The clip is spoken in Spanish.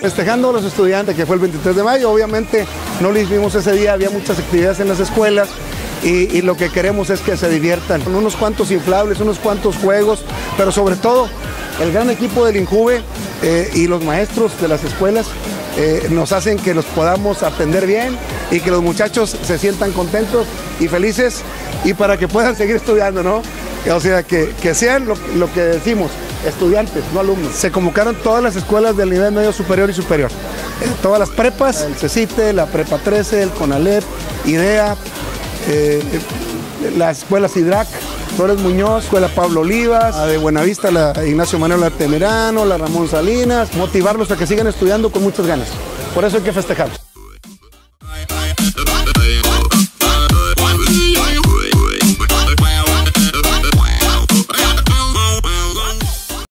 festejando a los estudiantes, que fue el 23 de mayo. Obviamente no lo hicimos ese día, había muchas actividades en las escuelas y, y lo que queremos es que se diviertan. Unos cuantos inflables, unos cuantos juegos, pero sobre todo el gran equipo del Injuve eh, y los maestros de las escuelas eh, nos hacen que los podamos atender bien y que los muchachos se sientan contentos y felices y para que puedan seguir estudiando, ¿no? O sea, que, que sean lo, que decimos, estudiantes, no alumnos. Se convocaron todas las escuelas del nivel medio superior y superior. Eh, todas las prepas, el CECITE, la Prepa 13, el CONALEP, IDEA, eh, la escuela SIDRAC, Flores Muñoz, Escuela Pablo Olivas, la de Buenavista, la Ignacio Manuel Artemerano, la Ramón Salinas, motivarlos a que sigan estudiando con muchas ganas. Por eso hay que festejar.